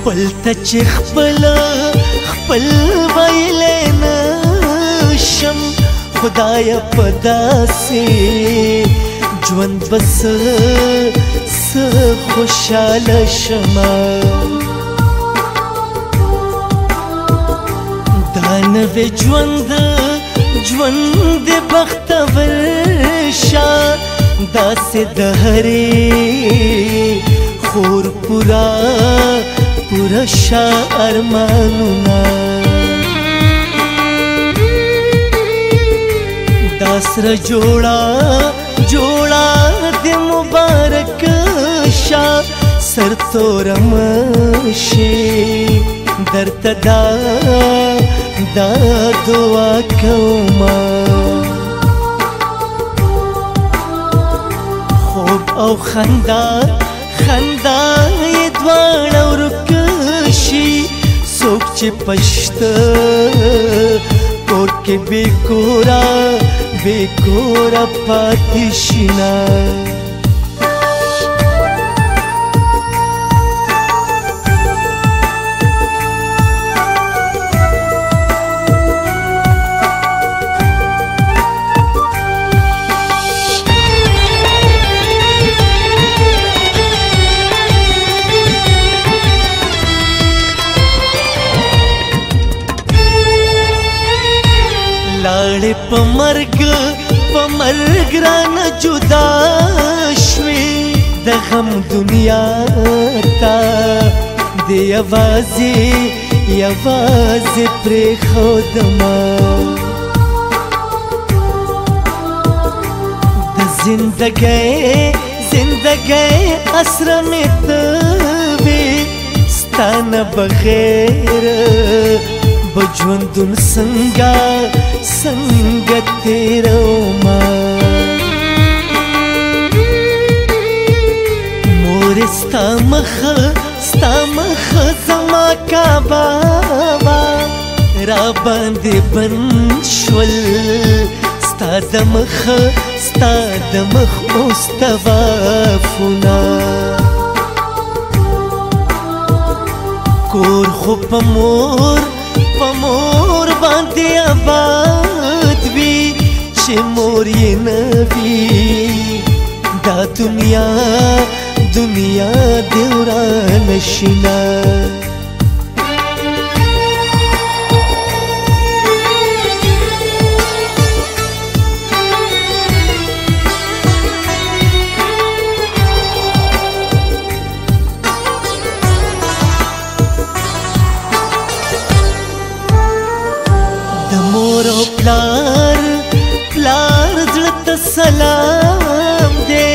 خپل ته چې خپل خپل ویلې نه شم خدای په داسې ژوند بس سه خوشاله شم دا نوې ژوند ژوند بختور شا داسې د هرې خور پورا پوره شا ارمانونه دا سره جوړه جوړه دې مبارک شا سر تورم شي درته دا دا دعا کومه خوب او خندا چې پښته کور کې بیکورا بیکورا پاتې شینه دواړې په مرګ په مرګ رانه جدا شوې د غم دنیا تا دی یوازې یوازې پرېښودمه د زندګۍ زندګۍ اسره مې ته وې ستا نه بغیر بجوندون څنګه څنګه تیرو ما مور ستا مخه ستا مخه زما کعبه را باندې بند شول ستا د مخه ستا د مخ مستوافونه کور خو په مور په مور باندې آباد بشینم مورو پلار پلار زړه ته سلام دې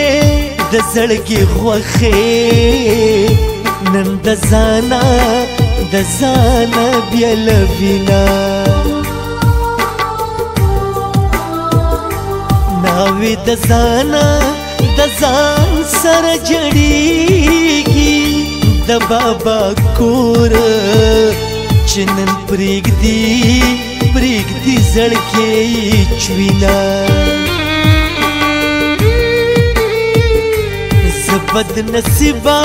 د زړګي خوخه نن د زانا د زانا بیا لوینا ناوی د زانا د ځان سره جړیږي د بابا کور چنن پرېږدي پرېږدي زړکې چوینا بد نصیبا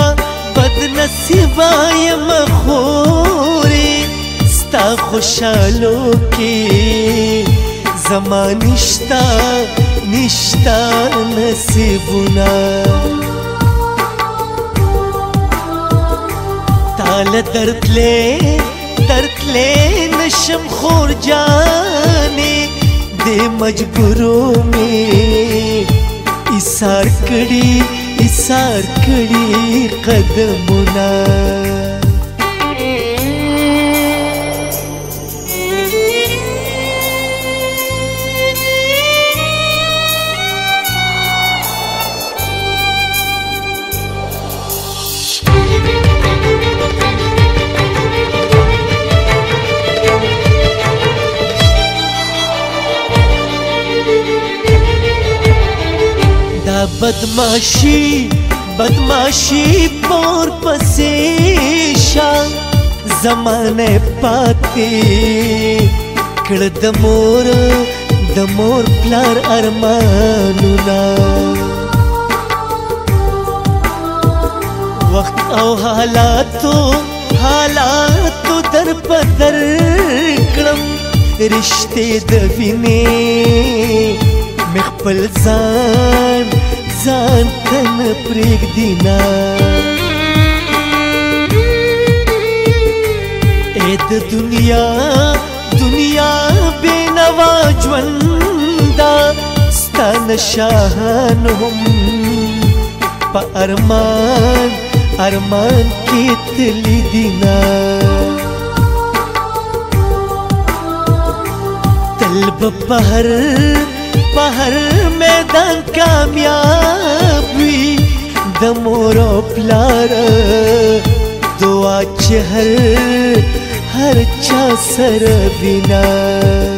بد نصیبای مخوری ستا خوشالو کی زمان نشتا نشتا نصیبونا تاله درد لی درد لی نشم خور جانی دی مجبورو می ایسار کڑی ایثار کړي قدمونه بدماشي بدماشي پور پسې شا زمانه پاتې کړ د مور د مور پلار ارمانونه وخت او حالاتو حالاتو در په در کړم رشته د وینې مخ پل ځان ځان تن پرېګ دینا اې د دنیا دنیا بینوا ژوند ستن شاهن هم په ارمان ارمان کې تلې دینا تل په هر په هر میدان کامیاب وي د مور او پلار دعا چې هر هر چا سره بنا